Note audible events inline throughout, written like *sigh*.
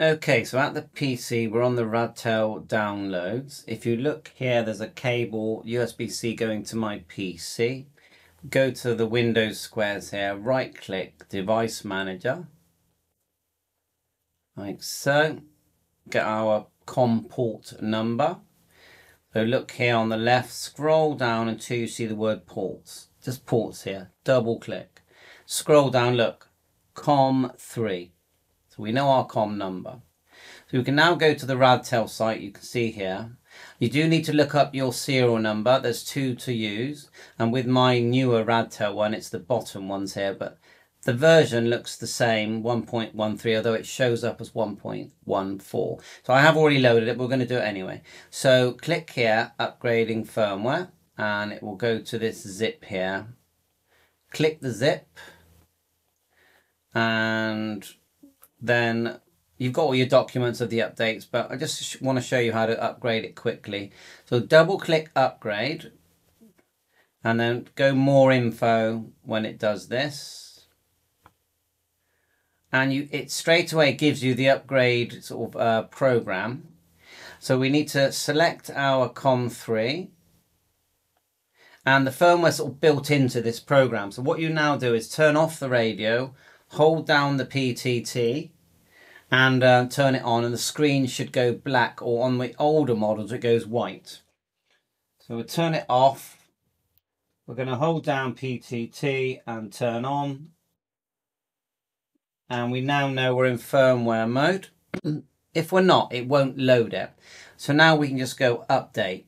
Okay, so at the PC, we're on the Radtel downloads. If you look here, there's a cable USB-C going to my PC. Go to the Windows squares here, right click Device Manager. Like so. Get our COM port number. So look here on the left, scroll down until you see the word ports. Just ports here, double click. Scroll down, look, COM3. So we know our COM number. So we can now go to the Radtel site, you can see here. You do need to look up your serial number. There's two to use. And with my newer Radtel one, it's the bottom ones here. But the version looks the same, 1.13, although it shows up as 1.14. So I have already loaded it. We're going to do it anyway. So click here, upgrading firmware. And it will go to this zip here. Click the zip. And then you've got all your documents of the updates, but I just want to show you how to upgrade it quickly. So double click upgrade and then go more info when it does this. And you, it straight away gives you the upgrade sort of uh, program. So we need to select our COM3 and the firmware sort of built into this program. So what you now do is turn off the radio, hold down the PTT, and uh, turn it on and the screen should go black or on the older models it goes white. So we'll turn it off. We're going to hold down PTT and turn on. And we now know we're in firmware mode. *clears throat* if we're not, it won't load it. So now we can just go update.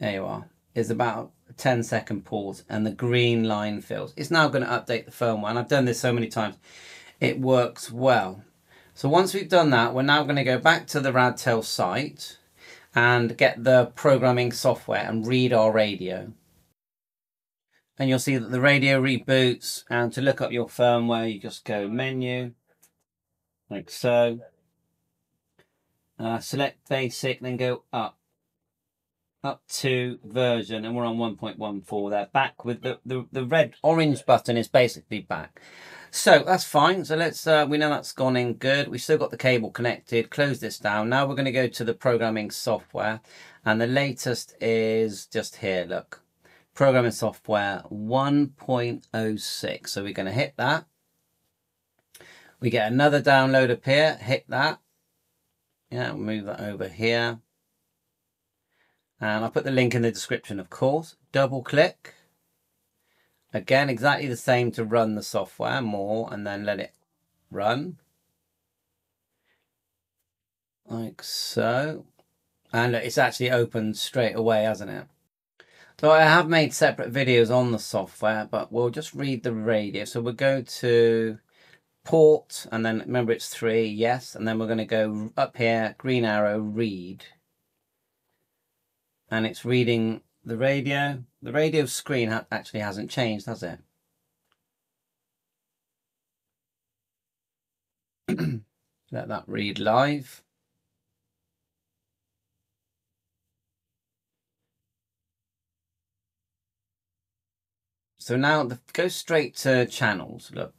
There you are. It's about 10 second pause and the green line fills. It's now going to update the firmware and I've done this so many times. It works well. So once we've done that, we're now going to go back to the Radtel site and get the programming software and read our radio. And you'll see that the radio reboots and to look up your firmware, you just go menu, like so. Uh, select basic, then go up up to version and we're on 1.14 there. Back with the, the the red orange button is basically back. So that's fine. So let's uh, we know that's gone in good. We still got the cable connected. Close this down. Now we're going to go to the programming software and the latest is just here look. Programming software 1.06 so we're going to hit that. We get another download appear hit that. Yeah we'll move that over here and I'll put the link in the description, of course. Double click. Again, exactly the same to run the software more and then let it run. Like so. And it's actually opened straight away, hasn't it? So I have made separate videos on the software, but we'll just read the radio. So we'll go to port, and then remember it's three, yes. And then we're going to go up here, green arrow, read and it's reading the radio. The radio screen ha actually hasn't changed, has it? *clears throat* Let that read live. So now the, go straight to channels. Look,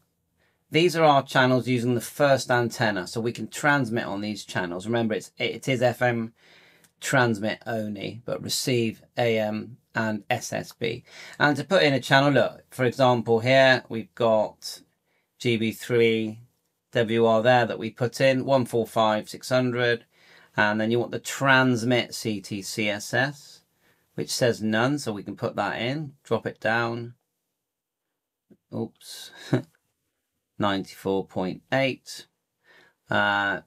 these are our channels using the first antenna, so we can transmit on these channels. Remember, it's it is FM transmit only, but receive AM and SSB. And to put in a channel, look, for example, here we've got GB3 WR there that we put in, 145 600, and then you want the transmit CTCSS, which says none, so we can put that in, drop it down. Oops, *laughs* 94.8. Uh,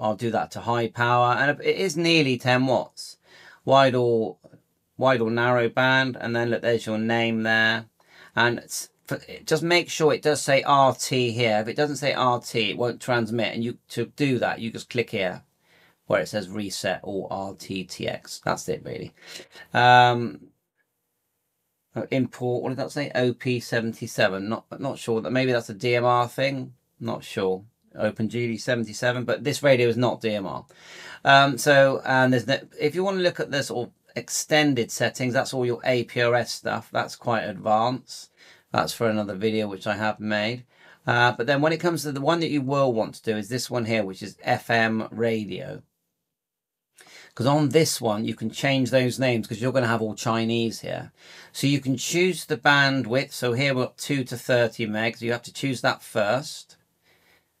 I'll do that to high power. And it is nearly 10 watts. Wide or wide or narrow band. And then look there's your name there. And just make sure it does say RT here. If it doesn't say RT it won't transmit. And you to do that you just click here where it says reset or RTTX that's it really. Um, import what did that say? OP77 not not sure. That maybe that's a DMR thing. Not sure Open GD77, but this radio is not DMR. Um, so, and there's the, if you want to look at the sort of extended settings, that's all your APRS stuff. That's quite advanced. That's for another video which I have made. Uh, but then when it comes to the one that you will want to do is this one here, which is FM radio. Because on this one, you can change those names because you're going to have all Chinese here. So you can choose the bandwidth. So here we're up 2 to 30 megs. You have to choose that first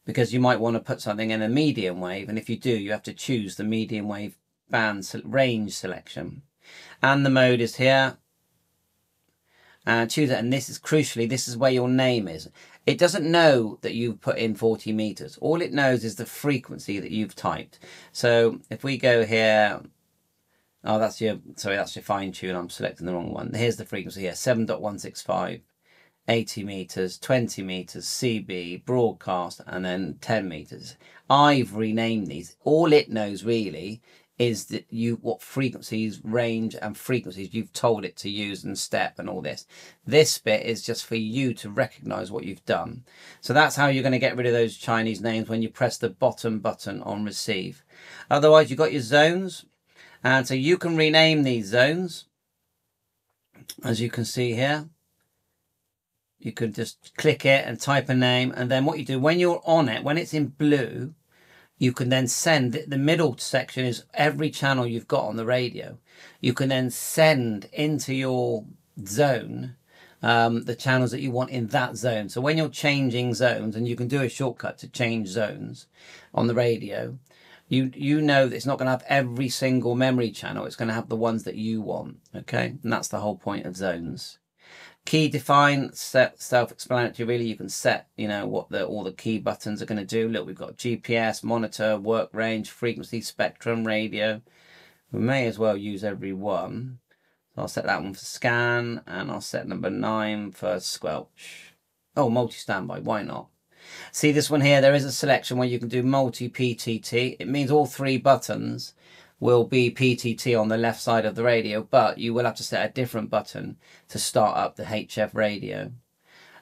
because you might want to put something in a medium wave. And if you do, you have to choose the medium wave band range selection. And the mode is here and uh, choose it. And this is crucially, this is where your name is. It doesn't know that you've put in 40 meters. All it knows is the frequency that you've typed. So if we go here, oh, that's your, sorry, that's your fine tune. I'm selecting the wrong one. Here's the frequency here, 7.165. 80 meters, 20 meters, CB, broadcast, and then 10 meters. I've renamed these. All it knows really is that you what frequencies, range, and frequencies you've told it to use and step and all this. This bit is just for you to recognize what you've done. So that's how you're going to get rid of those Chinese names when you press the bottom button on receive. Otherwise, you've got your zones. And so you can rename these zones. As you can see here, you can just click it and type a name. And then what you do when you're on it, when it's in blue, you can then send the middle section is every channel you've got on the radio. You can then send into your zone um, the channels that you want in that zone. So when you're changing zones, and you can do a shortcut to change zones on the radio, you you know that it's not going to have every single memory channel. It's going to have the ones that you want. Okay, and that's the whole point of zones key define set self-explanatory really you can set you know what the all the key buttons are going to do. Look we've got gps monitor work range frequency spectrum radio. We may as well use every one. So i'll set that one for scan and i'll set number nine for squelch. Oh multi standby why not? See this one here? There is a selection where you can do multi ptt it means all three buttons will be PTT on the left side of the radio, but you will have to set a different button to start up the HF radio.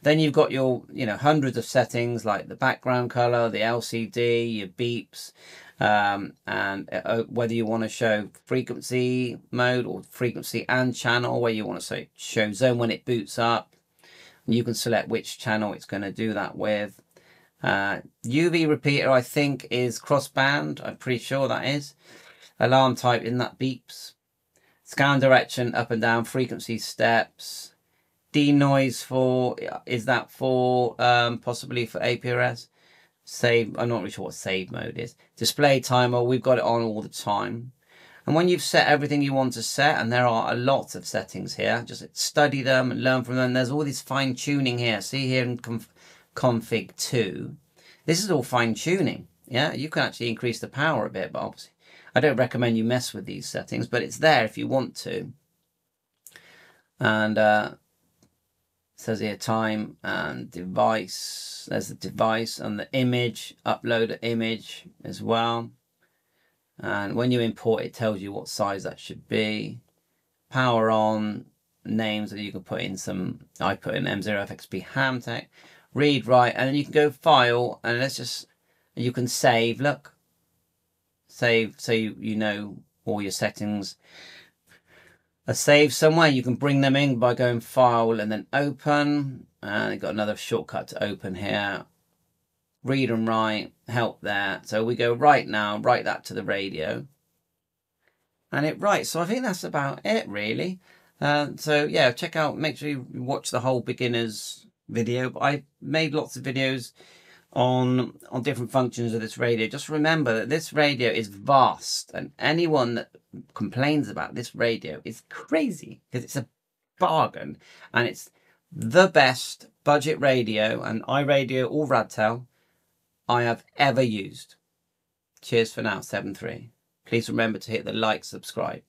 Then you've got your, you know, hundreds of settings like the background color, the LCD, your beeps, um, and uh, uh, whether you want to show frequency mode or frequency and channel, where you want to say show zone when it boots up. You can select which channel it's going to do that with. Uh, UV repeater, I think, is crossband. I'm pretty sure that is alarm type in that beeps, scan direction up and down, frequency steps, denoise for, is that for um, possibly for APRS? Save, I'm not really sure what save mode is. Display timer, we've got it on all the time. And when you've set everything you want to set, and there are a lot of settings here, just study them and learn from them. There's all this fine tuning here. See here in conf config 2. This is all fine tuning. Yeah, you can actually increase the power a bit, but obviously I don't recommend you mess with these settings, but it's there if you want to. And uh, says here time and device. There's the device and the image, upload an image as well. And when you import, it tells you what size that should be. Power on, names that you can put in some, I put in M0FXB Hamtech. Read, write, and then you can go file, and let's just, you can save, look, save so you, you know all your settings are saved somewhere. You can bring them in by going file and then open. And you've got another shortcut to open here. Read and write, help there. So we go right now, write that to the radio. And it writes. So I think that's about it really. Uh, so yeah, check out, make sure you watch the whole beginners video. I made lots of videos on on different functions of this radio just remember that this radio is vast and anyone that complains about this radio is crazy because it's a bargain and it's the best budget radio and iRadio or Radtel I have ever used. Cheers for now, 7-3. Please remember to hit the like, subscribe.